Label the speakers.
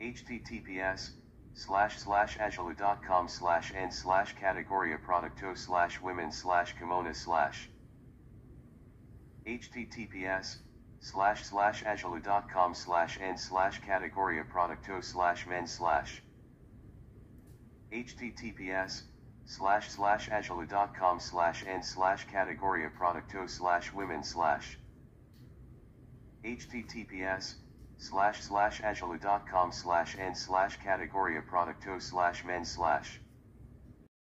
Speaker 1: https slash slash azulu.com slash n slash categoria producto slash women slash kimono slash. Https slash slash azulu.com slash n slash categoria producto slash men slash. Https slash slash azulu.com slash n slash categoria producto slash women slash. Https slash slash azulu.com slash n slash categoria producto slash men slash